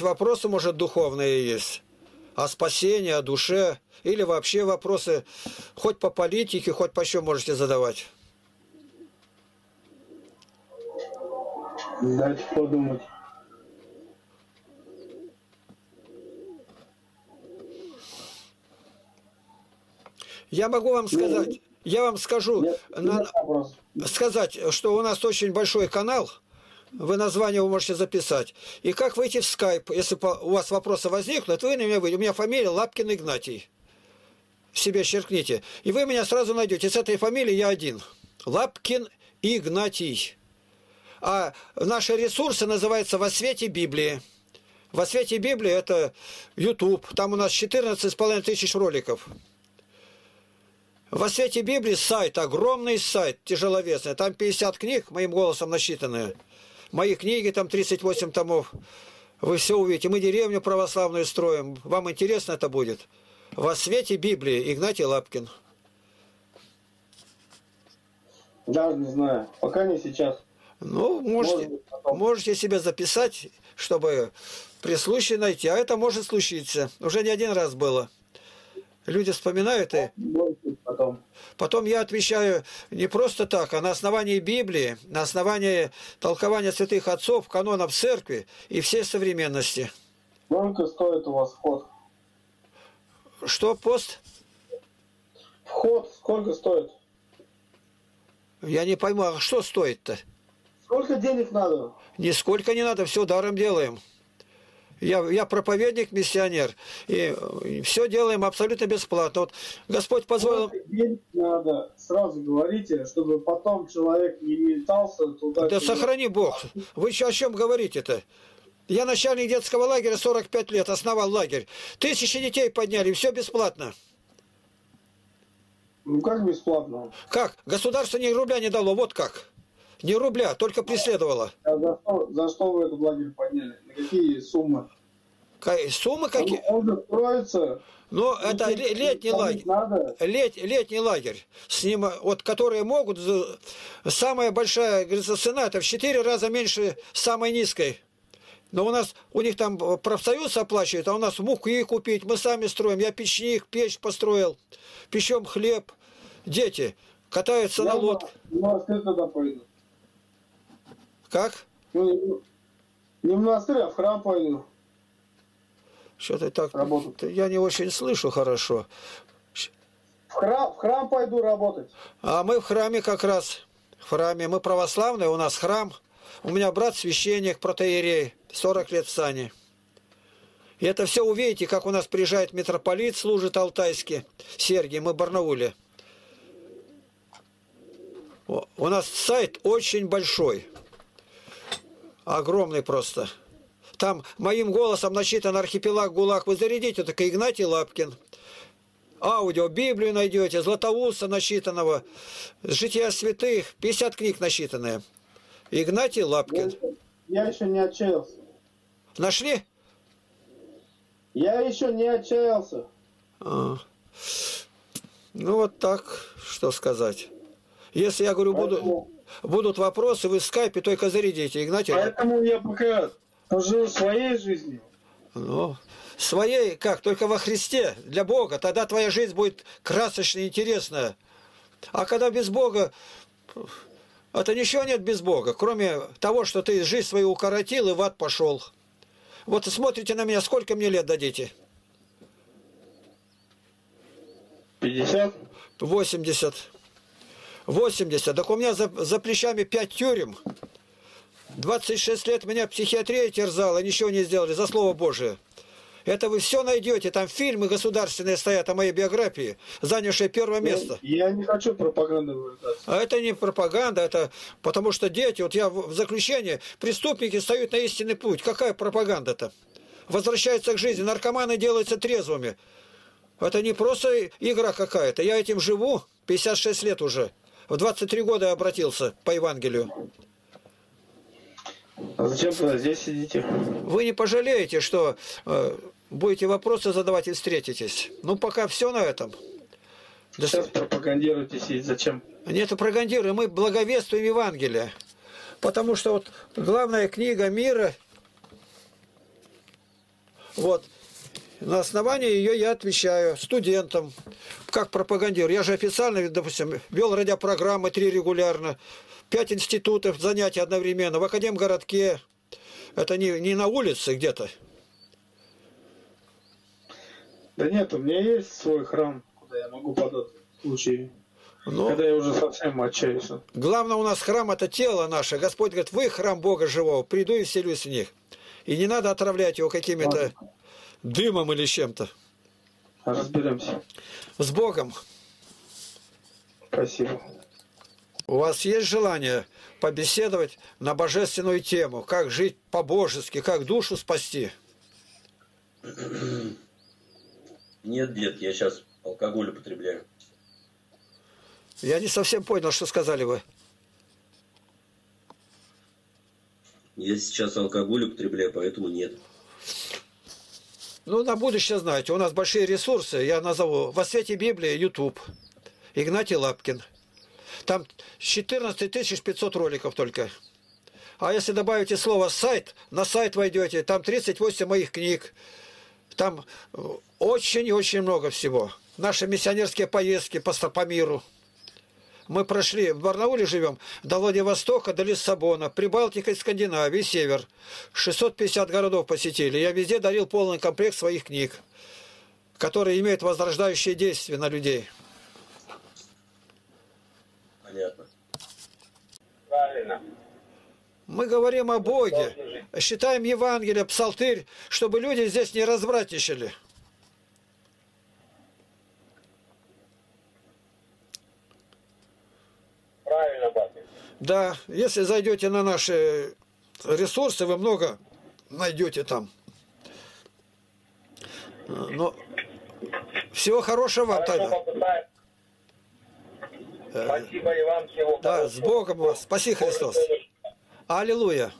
Вопросы, может, духовные есть. О спасении, о душе. Или вообще вопросы хоть по политике, хоть по чем можете задавать. Дайте подумать. Я могу вам сказать, я вам скажу, Нет, на- нет сказать, что у нас очень большой канал, вы название вы можете записать. И как выйти в скайп, если у вас вопросы возникнут, вы на меня выйдете. У меня фамилия Лапкин Игнатий. Себе черкните. И вы меня сразу найдете. С этой фамилией я один. Лапкин Игнатий. А наши ресурсы называются «Во свете Библии». «Во свете Библии» – это YouTube. Там у нас 14,5 тысяч роликов. Во свете Библии сайт, огромный сайт, тяжеловесный. Там 50 книг, моим голосом насчитанные. Мои книги, там 38 томов. Вы все увидите. Мы деревню православную строим. Вам интересно это будет? Во свете Библии Игнатий Лапкин. Даже не знаю. Пока не сейчас. Ну, можете, Может быть, можете себе записать, чтобы при случае найти. А это может случиться. Уже не один раз было. Люди вспоминают и потом. Потом я отвечаю не просто так, а на основании Библии, на основании толкования святых отцов, канонов церкви и всей современности. Сколько стоит у вас вход? Что пост? Вход сколько стоит? Я не пойму, а что стоит-то? Сколько денег надо? Нисколько не надо, все даром делаем. Я, я проповедник, миссионер, и все делаем абсолютно бесплатно. Вот Господь позволил... Надо? Сразу говорите, чтобы потом человек не метался туда. Да сохрани Бог. Вы еще о чем говорите-то? Я начальник детского лагеря 45 лет, основал лагерь. Тысячи детей подняли, все бесплатно. Ну как бесплатно? Как? Государство ни рубля не дало, вот как. Ни рубля, только преследовало. А за что, за что вы этот лагерь подняли? На какие суммы? Суммы какие? Он же строится. Ну, это Ну, ле- летний лагерь. Надо. Лет, летний лагерь, с ним, вот, которые могут, самая большая, говорится, цена, это в 4 раза меньше самой низкой. Но у нас, у них там профсоюз оплачивает, а у нас муки купить, мы сами строим. Я печник, печь построил, печем хлеб. Дети катаются на Я лодке. в монастырь тогда пойду. Как? Ну, не в монастырь, а в храм пойду. Что-то так, Работать. я не очень слышу хорошо. В храм, в храм пойду работать. А мы в храме как раз. В храме. Мы православные, у нас храм. У меня брат священник, протеерей, 40 лет в сане. И это все увидите, как у нас приезжает митрополит, служит алтайский, Сергий, мы в Барнауле. У нас сайт очень большой. Огромный просто. Там моим голосом насчитан архипелаг ГУЛАГ. Вы зарядите, только Игнатий Лапкин. Аудио, Библию найдете, Златоуста насчитанного, Жития святых, 50 книг насчитанные. Игнатий Я, Лапкин. еще- я еще не отчаялся. Нашли? Я еще не отчаялся. А. Ну вот так, что сказать. Если я говорю, буду, Поэтому, будут вопросы, вы в скайпе только зарядите. Игнатий поэтому я пока живу своей жизнью. Ну, своей, как, только во Христе, для Бога, тогда твоя жизнь будет красочная, интересная. А когда без Бога, это ничего нет без Бога, кроме того, что ты жизнь свою укоротил и в ад пошел. Вот смотрите на меня, сколько мне лет дадите? 50? 80. 80. Так у меня за, за плечами 5 тюрем. 26 лет меня психиатрия терзала, ничего не сделали, за слово Божие. Это вы все найдете, там фильмы государственные стоят о моей биографии, занявшие первое место. Я не хочу пропаганды увлекаться. А это не пропаганда, это потому что дети, вот я в заключение, преступники встают на истинный путь. Какая пропаганда-то? Возвращаются к жизни, наркоманы делаются трезвыми. Это не просто игра какая-то. Я этим живу 56 лет уже. В 23 года я обратился по Евангелию. А зачем тогда здесь сидите? Вы не пожалеете, что э, будете вопросы задавать и встретитесь. Ну, пока все на этом. До Сейчас пропагандируете сидеть. Зачем? Нет, пропагандируем, мы благовествуем Евангелие. Потому что вот главная книга мира Вот. На основании ее я отвечаю студентам, как пропагандирую. Я же официально, допустим, вел радиопрограммы три регулярно, пять институтов, занятия одновременно, в Академгородке. Это не, не на улице где-то. Да нет, у меня есть свой храм, куда я могу податься в случае, Но когда я уже совсем отчаюсь. главное у нас храм – это тело наше. Господь говорит, вы храм Бога живого, приду и вселюсь в них. И не надо отравлять его какими-то дымом или чем-то. Разберемся. С Богом. Спасибо. У вас есть желание побеседовать на божественную тему, как жить по-божески, как душу спасти? Нет, дед, я сейчас алкоголь употребляю. Я не совсем понял, что сказали вы. Я сейчас алкоголь употребляю, поэтому нет. Ну, на будущее знаете, у нас большие ресурсы, я назову «Во свете Библии» YouTube, Игнатий Лапкин. Там 14 500 роликов только. А если добавите слово «сайт», на сайт войдете, там 38 моих книг. Там очень и очень много всего. Наши миссионерские поездки по, по миру. Мы прошли, в Барнауле живем, до Владивостока, до Лиссабона, Прибалтика и Скандинавии, Север. 650 городов посетили. Я везде дарил полный комплект своих книг, которые имеют возрождающее действие на людей. Понятно. Правильно. Мы говорим о Боге, считаем Евангелие, Псалтырь, чтобы люди здесь не развратничали. Правильно, батя. Да, если зайдете на наши ресурсы, вы много найдете там. Но всего хорошего вам Хорошо, тогда. Спасибо и вам всего Да, хорошего. с Богом вас. Спаси Христос. Аллилуйя.